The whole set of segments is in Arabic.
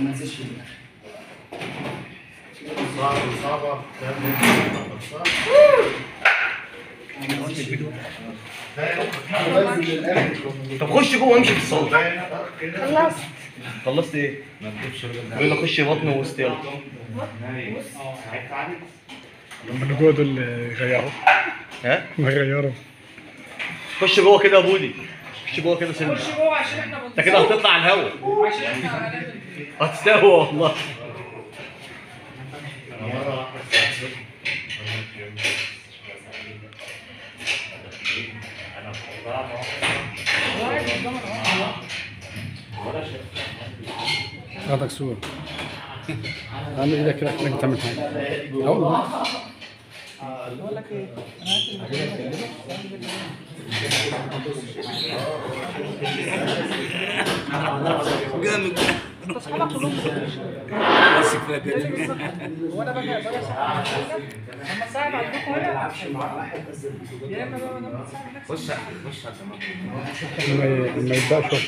ما تنساش صعبة طب خش جوه وامشي في الصوت خلصت خلصت إيه؟ يقول لك خش بطن ووسط يلا. اللي جوه دول يغيروا ها؟ يغيروا خش جوه كده يا بودي. خش جوه كده سنة خش جوه عشان إحنا انت كده هتطلع على الهوا. عشان إحنا هنعمل هتستهوى والله. هذاك صور اعمل إيدك كده كأنك تعمل حاجة اهو انت اصحابك كلهم وأنا بقى اما صاحب عندكم هنا يا اما بقى أنا بساعد نفسي لما ي- لما يبدأ شوية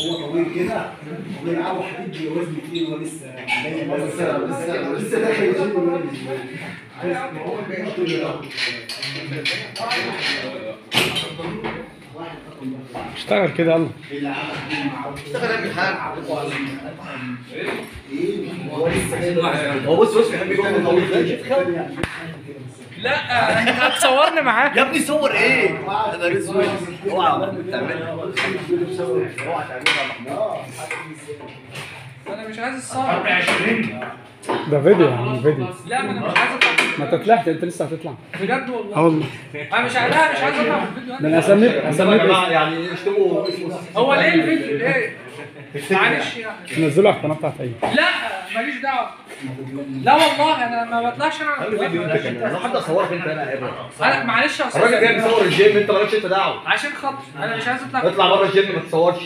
هو طويل كده وبيلعبوا حديد وزن كتير هو لسه لسه لسه لسه داخل الجيم ولا اشتغل كده يلا. اشتغل اعمل حاجة هو بص بص بيحب يكون طويل. لا انت هتصورني معاك. يا ابني صور إيه؟ أنا اوعى تعملها اوعى تعملها محمود أنا مش عايز الصور. ده فيديو فيديو. لا أنا مش عايز اطلع ما انت طلعت انت لسه هتطلع. بجد آه والله. والله أنا مش عايز لا مش عايز أطلع في الفيديو. ده أنا اسميك يا اسميك جماعة يعني اشتموا اسمه. هو ليه الفيديو؟ ليه؟ معلش يعني. نزله على القناة بتاعت أي. لا ماليش دعوة. لا والله أنا ما بطلعش أنا. على عامل فيديو انت كمان لو حد اصورك أنت أنا أنا معلش يا أستاذ. الراجل جاي بيصور الجيم أنت مالكش أنت دعوة. عشان خاطر أنا مش عايز أطلع. اطلع بره الجيم ما تصورش.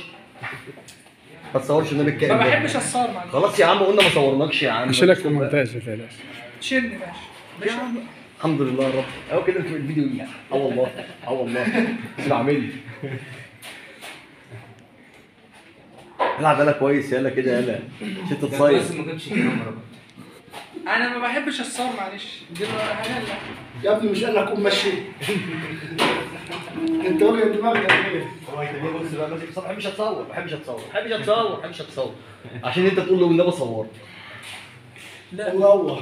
ما تصورش النبي ما الكائن ده. بحبش الصور معلش. خلاص يا عم قلنا ما صورناكش يا عم. اشيلك في المونتاج ما تقلقش. شيلني ماشي. ماشي الحمد لله يا رب. أهو كده في الفيديو دي. آه والله. آه والله. اسمع مني. العب يلا كويس. يلا كده يلا. عشان تتصيد أنا ما بحبش الصور معلش. دي يا ابني مش قال لك قوم مشي. انت واجه دماغك يا ابني. هو بص بقى ماسك الصبح مش هتصور ما بحبش اتصور. ما بحبش اتصور. ما بحبش اتصور. عشان انت تقول له والنبي صور لا. هو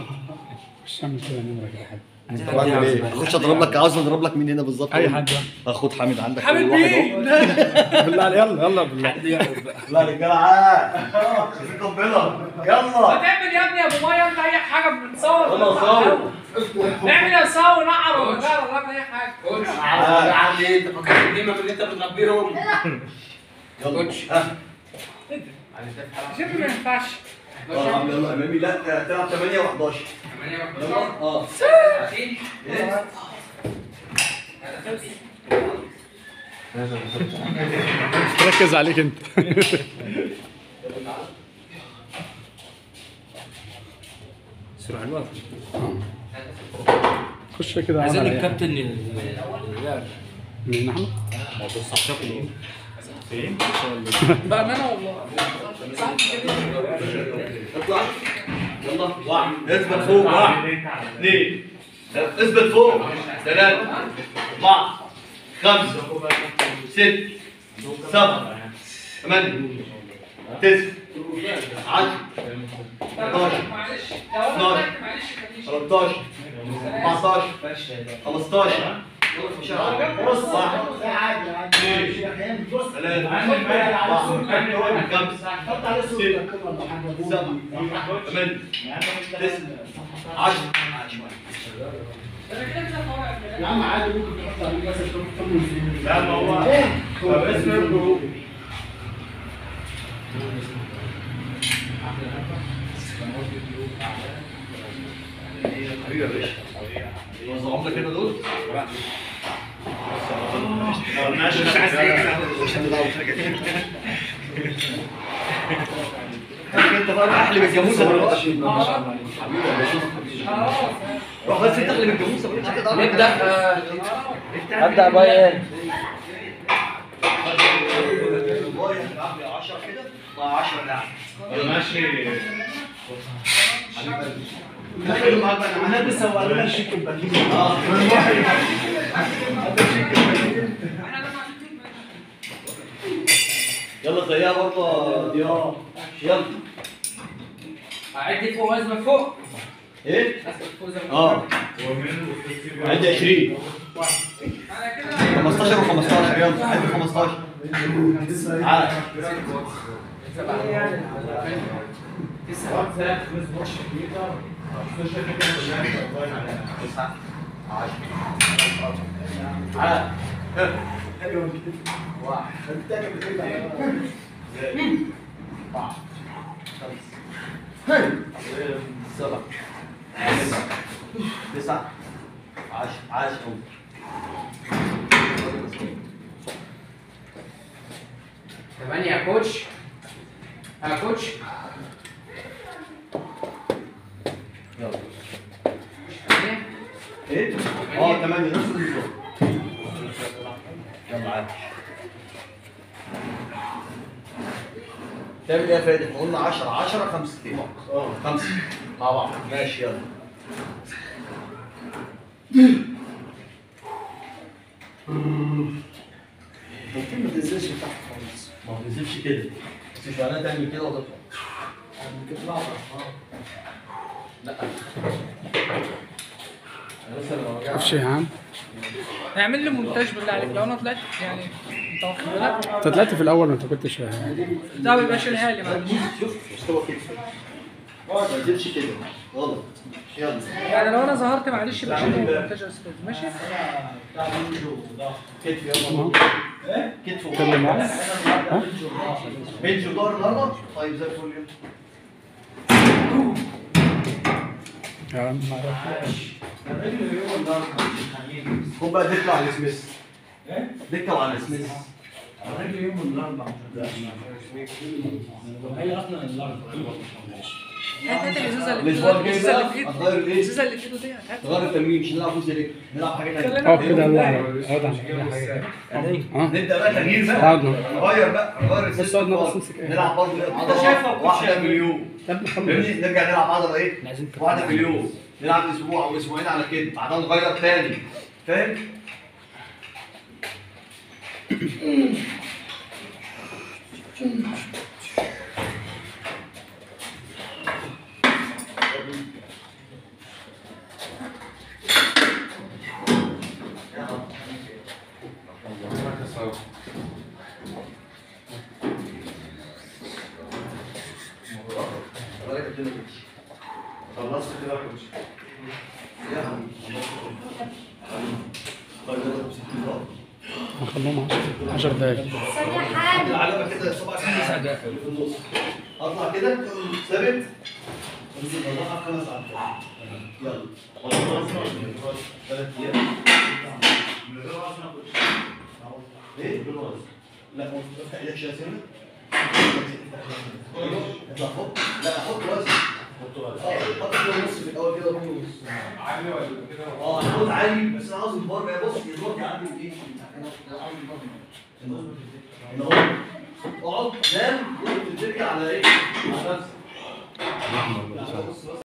كده بعمل إيه؟ اخش اضرب لك عاوز اضرب لك مين هنا بالظبط اي حد اخد حامد عندك حامد مين؟ بالله عليك يلا يلا بالله لا رجاله عاد عايزين ربنا يلا هتعمل يا ابني يا ابو انت اي حاجة بنتصور يلا صور نعمل يا صور نعر ولا اي حاجة عادي انت فكرت دايما باللي انت بتربيهم يلا ها شبه ما ينفعش يلا يا عم يلا امامي لا تلعب 8 و11 يلا آه؟ ركز عليك انت. خش كده عايزين عمل أي حاجة. الكابتن اللعب مين أحمد؟ بامانه والله. اطلع يلا واحد اثبت فوق. واحد اثنين اثبت فوق. ثلاثة أربعة خمسة ستة سبعة ثمانية تسعة عشرة 11 معلش لو أنا طلعت معلش ماليش 13 14 15 بص واحد عادي ثلاثة أربعة خمسة حط عليه حاجة سبعة ثمانية تسعة عشرة يا عم عادي ممكن تحط عليه مثلا كم لا ما هو طب اسم الجروب حبيبي يا باشا وزعهم لك كده دول ماشي مش عايز انت بقى احلب الجاموسه دلوقتي خلاص روح بس انت احلب الجاموسه نبدا أبدأ بقى إيه؟ 10 كده مع 10 ماشي النبي سوى لنا شيك البليل آه يلا زيها برضه ضياء يلا. اعد فوق وزنك فوق. إيه؟ آه. عندي 20 أنا كده 15 و15 يلا. عندي 15 عاد عاد سبعة تسعة عشر عشر ثمانية يا كوتش. يا كوتش. يلا. إيه؟ آه 8 نفس النظام. يلا عاد تعمل إيه يا فادي؟ إحنا قلنا 10 10 5 آه. 5 مع بعض. ماشي يلا. ممكن ما تنزلش تحت خالص. ما بنزلش كده. بس مش معناها تعمل كده وتطلع. بتطلع لا شيء عام؟ اعمل لي مونتاج بالله عليك. لو أنا طلعت يعني أنت واخد بالك؟ أنت طلعت في الأول وانت كنتش ده بيبقى شيلها لي معلش شوف مستوى كده ما تنزلش كده غلط يلا يعني لو أنا ظهرت معلش يبقى شيل لي مونتاج يا أستاذ. ماشي؟ كتف يلا كتف اتكلم معاه بنج وظهر النهارده طيب زي الفل. يلا يا عم. خد بقى دكه على سميث دكه وعلى سميث هات هات الازازه اللي في الأسبوع الازازه اللي هتغير الايه؟ الازازه اللي في ايده دي هات تغير التمرين مش هنلعب فوز ليه؟ نلعب ثانية آه كده يلا اقعد آه نبدا بقى تغيير بقى نغير بقى نغير السيستم نلعب برضه. شايفها عضله وكنت واحدة شايفها. في اليوم. طب نخلص فاهمني؟ نرجع نلعب عضلة إيه؟ عايزين واحدة في اليوم. نلعب أسبوع أو أسبوعين على كده. بعدها نغير تاني. فاهم؟ خلصت كده يا كوتش يا حبيبي طيب يلا بسم الله نخلوهم 10 دقايق العلامه كده صبعك كده في النص اطلع كده ثابت انزل بضحك خمس عدات يلا ثلاث أيام إيه؟ لا ما تفتحش يا سيدي آه آه إيه؟ اقعد نام بترجع على إيه؟ على نفسك